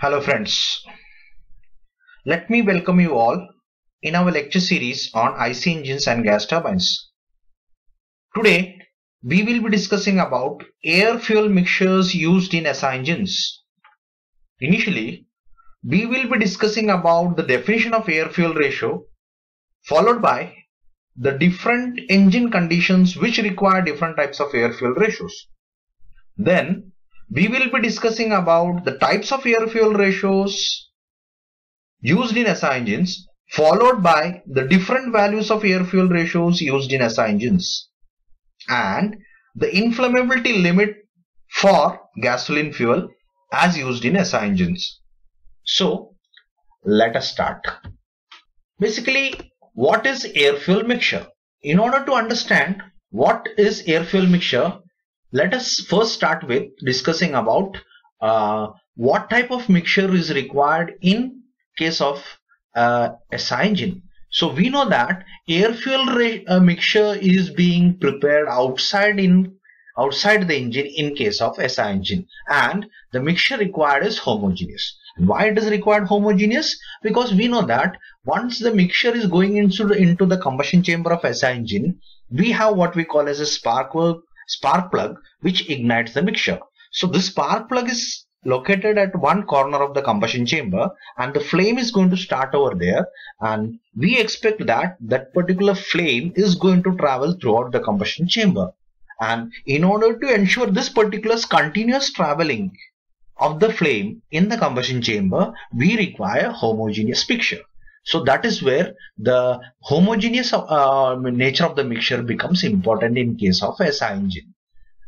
Hello friends. Let me welcome you all in our lecture series on IC engines and gas turbines. Today we will be discussing about air fuel mixtures used in SI engines. Initially we will be discussing about the definition of air fuel ratio followed by the different engine conditions which require different types of air fuel ratios. Then we will be discussing about the types of air fuel ratios used in SI engines followed by the different values of air fuel ratios used in SI engines and the inflammability limit for gasoline fuel as used in SI engines. So let us start. Basically what is air fuel mixture? In order to understand what is air fuel mixture let us first start with discussing about uh, what type of mixture is required in case of uh, SI engine. So we know that air fuel uh, mixture is being prepared outside in outside the engine in case of SI engine and the mixture required is homogeneous. Why it is required homogeneous? Because we know that once the mixture is going into the, into the combustion chamber of SI engine, we have what we call as a spark spark plug which ignites the mixture. So this spark plug is located at one corner of the combustion chamber and the flame is going to start over there and we expect that that particular flame is going to travel throughout the combustion chamber and in order to ensure this particular continuous traveling of the flame in the combustion chamber we require homogeneous mixture so that is where the homogeneous uh, nature of the mixture becomes important in case of SI engine.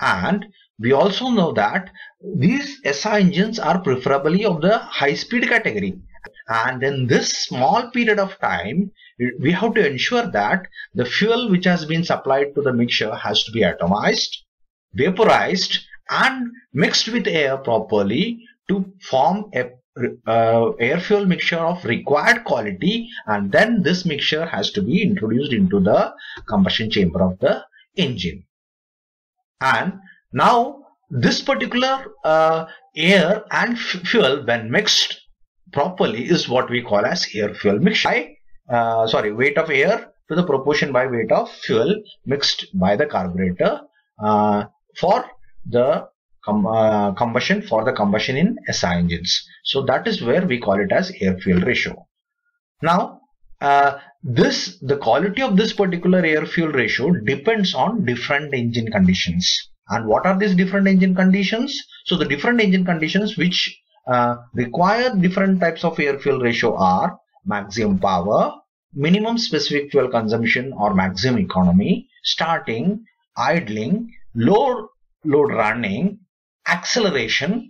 And we also know that these SI engines are preferably of the high speed category. And in this small period of time, we have to ensure that the fuel which has been supplied to the mixture has to be atomized, vaporized and mixed with air properly to form a uh, air fuel mixture of required quality and then this mixture has to be introduced into the combustion chamber of the engine. And now this particular uh, air and fuel when mixed properly is what we call as air fuel mixture. Uh, sorry weight of air to the proportion by weight of fuel mixed by the carburetor uh, for the com uh, combustion for the combustion in SI engines. So that is where we call it as air fuel ratio. Now uh, this the quality of this particular air fuel ratio depends on different engine conditions. And what are these different engine conditions? So the different engine conditions which uh, require different types of air fuel ratio are maximum power, minimum specific fuel consumption or maximum economy, starting, idling, low load running, acceleration,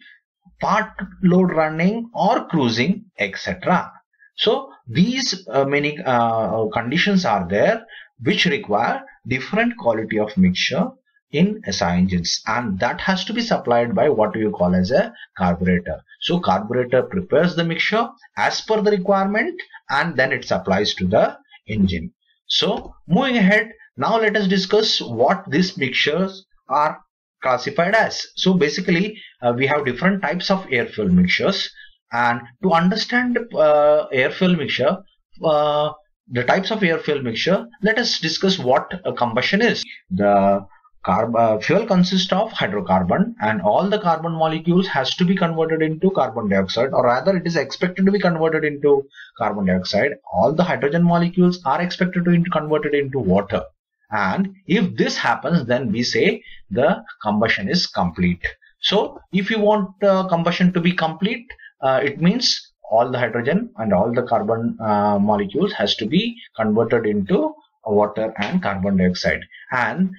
part load running or cruising, etc. So these uh, many uh, conditions are there which require different quality of mixture in SI engines and that has to be supplied by what you call as a carburetor. So carburetor prepares the mixture as per the requirement and then it supplies to the engine. So moving ahead now let us discuss what these mixtures are classified as. So basically uh, we have different types of air fuel mixtures and to understand uh, air fuel mixture uh, the types of air fuel mixture let us discuss what a combustion is. The uh, fuel consists of hydrocarbon and all the carbon molecules has to be converted into carbon dioxide or rather it is expected to be converted into carbon dioxide all the hydrogen molecules are expected to be converted into water and if this happens then we say the combustion is complete. So if you want uh, combustion to be complete uh, it means all the hydrogen and all the carbon uh, molecules has to be converted into water and carbon dioxide. And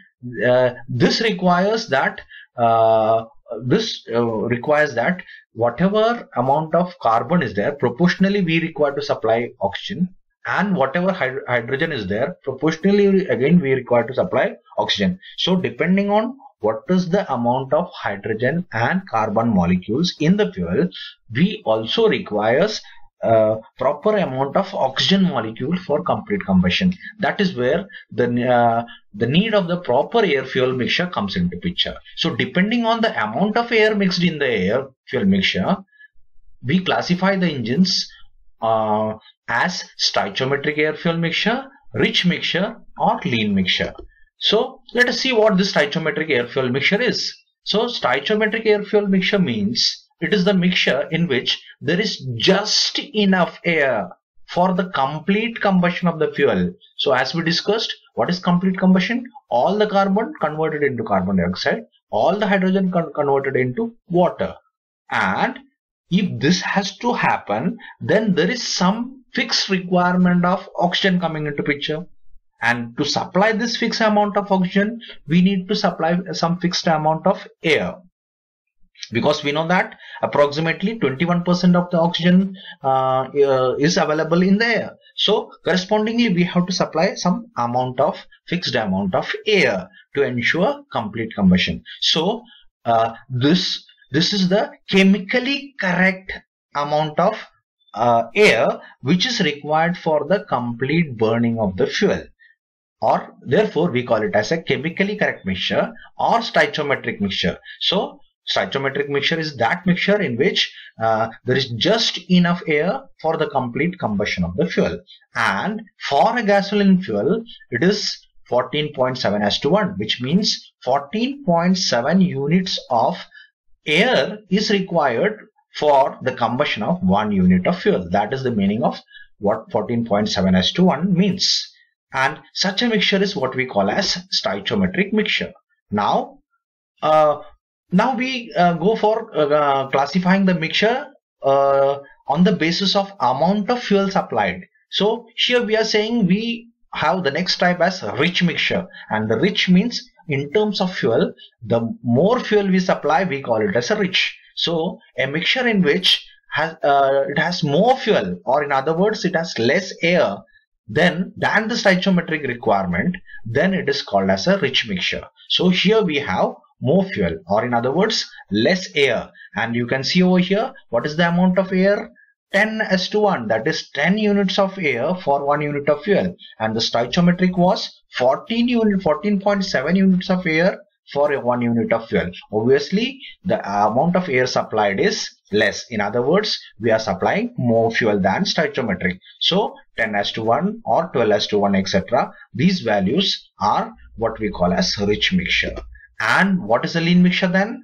uh, this requires that uh, this uh, requires that whatever amount of carbon is there proportionally we require to supply oxygen and whatever hyd hydrogen is there proportionally again we require to supply oxygen. So depending on what is the amount of hydrogen and carbon molecules in the fuel we also requires uh, proper amount of oxygen molecule for complete combustion. That is where the uh, the need of the proper air fuel mixture comes into picture. So depending on the amount of air mixed in the air fuel mixture we classify the engines uh, as stoichiometric air fuel mixture, rich mixture or lean mixture. So let us see what this stoichiometric air fuel mixture is. So stoichiometric air fuel mixture means it is the mixture in which there is just enough air for the complete combustion of the fuel. So as we discussed, what is complete combustion? All the carbon converted into carbon dioxide, all the hydrogen con converted into water. And if this has to happen, then there is some fixed requirement of oxygen coming into picture. And to supply this fixed amount of oxygen, we need to supply some fixed amount of air. Because we know that approximately 21% of the oxygen uh, uh, is available in the air. So correspondingly we have to supply some amount of fixed amount of air to ensure complete combustion. So uh, this this is the chemically correct amount of uh, air which is required for the complete burning of the fuel or therefore we call it as a chemically correct mixture or stoichiometric mixture so Stoichiometric mixture is that mixture in which uh, there is just enough air for the complete combustion of the fuel. And for a gasoline fuel, it is 14.7 as to 1, which means 14.7 units of air is required for the combustion of one unit of fuel. That is the meaning of what 14.7 as to 1 means. And such a mixture is what we call as stoichiometric mixture. Now, uh, now we uh, go for uh, classifying the mixture uh, on the basis of amount of fuel supplied. So here we are saying we have the next type as rich mixture and the rich means in terms of fuel the more fuel we supply we call it as a rich. So a mixture in which has uh, it has more fuel or in other words it has less air then than the stoichiometric requirement then it is called as a rich mixture. So here we have more fuel or in other words less air and you can see over here what is the amount of air 10 s to 1 that is 10 units of air for 1 unit of fuel and the stoichiometric was 14 unit 14.7 units of air for 1 unit of fuel obviously the amount of air supplied is less in other words we are supplying more fuel than stoichiometric so 10 s to 1 or 12 s to 1 etc these values are what we call as rich mixture and what is a lean mixture then?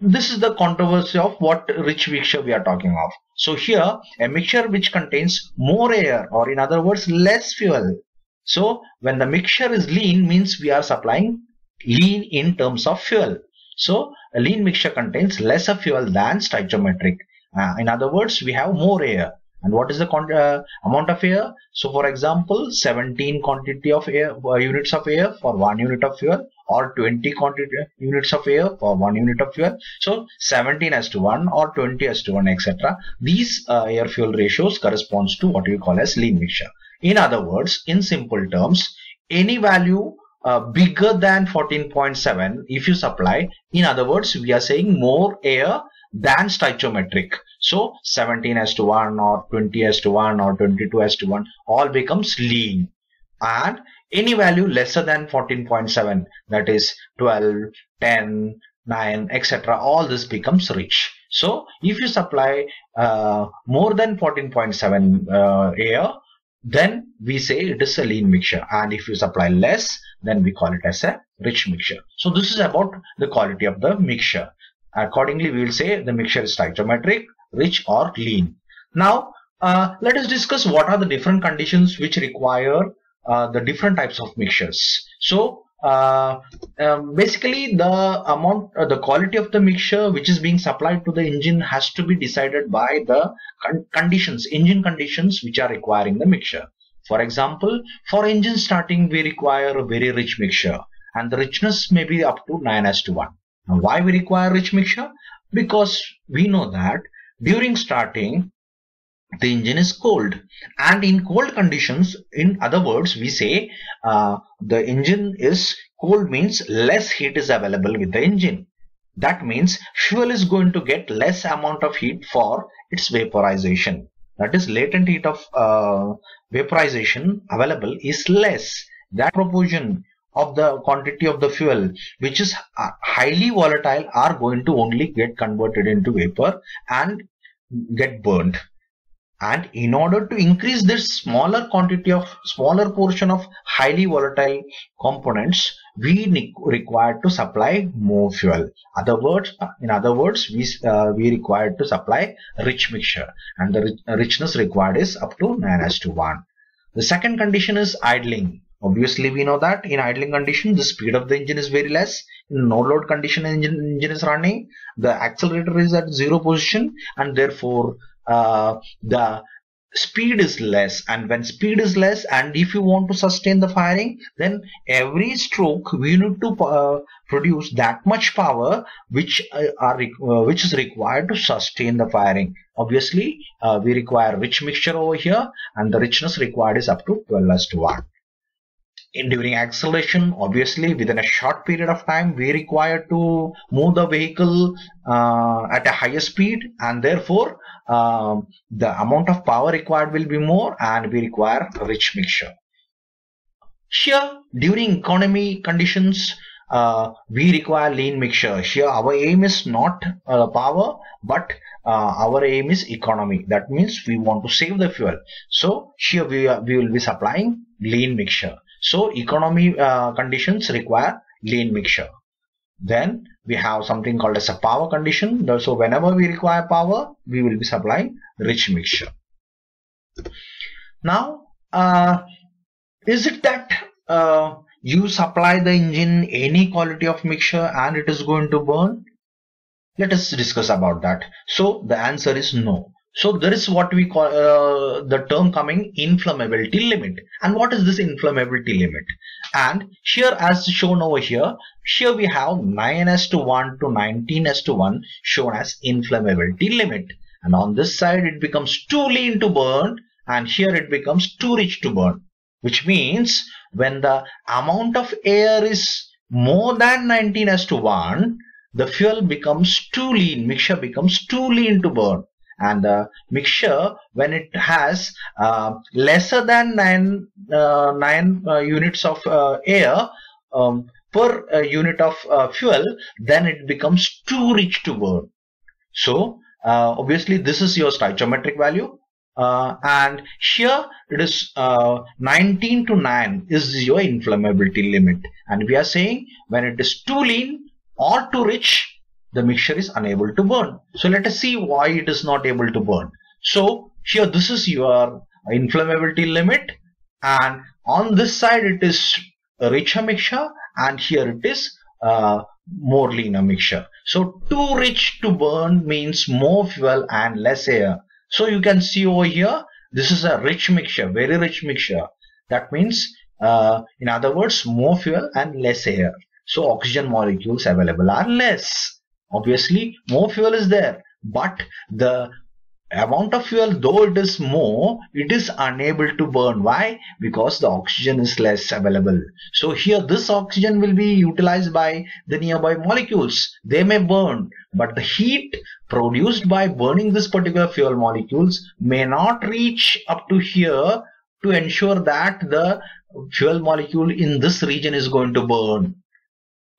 This is the controversy of what rich mixture we are talking of. So here a mixture which contains more air or in other words less fuel. So when the mixture is lean means we are supplying lean in terms of fuel. So a lean mixture contains lesser fuel than stoichiometric. Uh, in other words, we have more air. And what is the uh, amount of air? So for example, 17 quantity of air uh, units of air for one unit of fuel or 20 quantity units of air for one unit of fuel. So 17 as to 1 or 20 as to 1 etc. These uh, air fuel ratios corresponds to what we call as lean mixture. In other words, in simple terms, any value uh, bigger than 14.7 if you supply, in other words, we are saying more air than stoichiometric. So 17 as to 1 or 20 as to 1 or 22 as to 1 all becomes lean. And any value lesser than 14.7 that is 12, 10, 9 etc. all this becomes rich. So if you supply uh, more than 14.7 uh, air then we say it is a lean mixture and if you supply less then we call it as a rich mixture. So this is about the quality of the mixture. Accordingly, we will say the mixture is stoichiometric, rich or lean. Now, uh, let us discuss what are the different conditions which require uh, the different types of mixtures. So, uh, um, basically the amount, uh, the quality of the mixture which is being supplied to the engine has to be decided by the con conditions, engine conditions which are requiring the mixture. For example, for engine starting, we require a very rich mixture and the richness may be up to 9 as to 1. Now why we require rich mixture? Because we know that during starting the engine is cold. And in cold conditions in other words we say uh, the engine is cold means less heat is available with the engine. That means fuel is going to get less amount of heat for its vaporization. That is latent heat of uh, vaporization available is less. That proportion of the quantity of the fuel which is uh, highly volatile are going to only get converted into vapor and get burned and in order to increase this smaller quantity of smaller portion of highly volatile components we require to supply more fuel. Other words in other words we uh, we require to supply rich mixture. And the richness required is up to 9 as to 1 the second condition is idling. Obviously we know that in idling condition the speed of the engine is very less. In no load condition engine, engine is running. The accelerator is at zero position and therefore uh, the speed is less. And when speed is less and if you want to sustain the firing then every stroke we need to uh, produce that much power which uh, are uh, which is required to sustain the firing. Obviously uh, we require rich mixture over here and the richness required is up to 12 as to 1 in during acceleration obviously within a short period of time we require to move the vehicle uh, at a higher speed and therefore um, the amount of power required will be more and we require a rich mixture. Here during economy conditions uh, we require lean mixture. Here our aim is not uh, power but uh, our aim is economy. That means we want to save the fuel. So here we, we will be supplying lean mixture. So economy uh, conditions require lean mixture. Then we have something called as a power condition. So whenever we require power, we will be supplying rich mixture. Now, uh, is it that uh, you supply the engine any quality of mixture and it is going to burn? Let us discuss about that. So the answer is no. So there is what we call uh, the term coming inflammability limit. And what is this inflammability limit? And here as shown over here, here we have 9s to 1 to 19s to 1 shown as inflammability limit. And on this side it becomes too lean to burn and here it becomes too rich to burn. Which means when the amount of air is more than 19s to 1, the fuel becomes too lean, mixture becomes too lean to burn and the mixture when it has uh, lesser than 9, uh, 9 uh, units of uh, air um, per uh, unit of uh, fuel then it becomes too rich to burn. So obviously this is your stoichiometric value. And here it is 19 to 9 is your inflammability limit. And we are saying when it is too lean or too rich the mixture is unable to burn. So let us see why it is not able to burn. So here this is your inflammability limit and on this side it is richer mixture and here it is uh, more leaner mixture. So too rich to burn means more fuel and less air. So you can see over here this is a rich mixture, very rich mixture. That means uh, in other words more fuel and less air. So oxygen molecules available are less obviously more fuel is there but the amount of fuel though it is more it is unable to burn. Why? Because the oxygen is less available. So here this oxygen will be utilized by the nearby molecules. They may burn but the heat produced by burning this particular fuel molecules may not reach up to here to ensure that the fuel molecule in this region is going to burn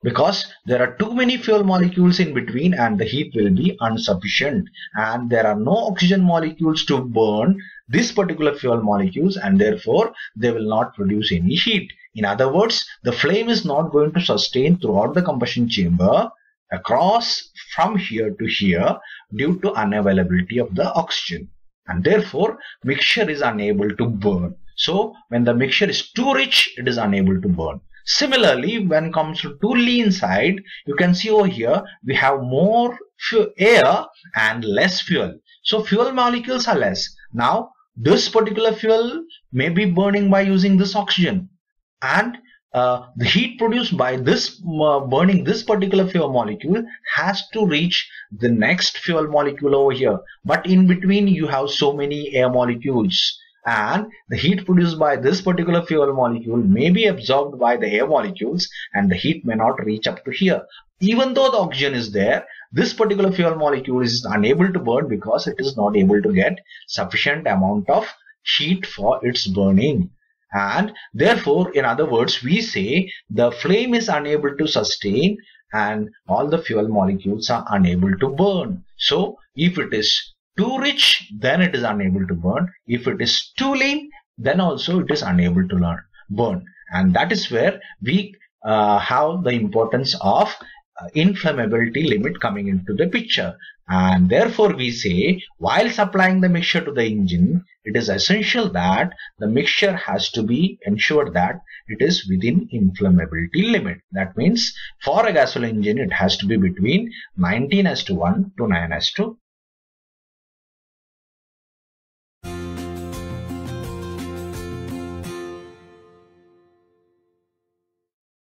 because there are too many fuel molecules in between and the heat will be insufficient and there are no oxygen molecules to burn this particular fuel molecules and therefore they will not produce any heat. In other words, the flame is not going to sustain throughout the combustion chamber across from here to here due to unavailability of the oxygen and therefore mixture is unable to burn. So when the mixture is too rich, it is unable to burn. Similarly, when it comes to lean side, you can see over here, we have more air and less fuel. So fuel molecules are less. Now, this particular fuel may be burning by using this oxygen and uh, the heat produced by this uh, burning this particular fuel molecule has to reach the next fuel molecule over here but in between you have so many air molecules and the heat produced by this particular fuel molecule may be absorbed by the air molecules and the heat may not reach up to here. Even though the oxygen is there, this particular fuel molecule is unable to burn because it is not able to get sufficient amount of heat for its burning. And therefore, in other words, we say the flame is unable to sustain and all the fuel molecules are unable to burn. So, if it is too rich, then it is unable to burn. If it is too lean, then also it is unable to learn, burn. And that is where we uh, have the importance of uh, inflammability limit coming into the picture. And therefore we say while supplying the mixture to the engine, it is essential that the mixture has to be ensured that it is within inflammability limit. That means for a gasoline engine, it has to be between 19 as to 1 to 9 as to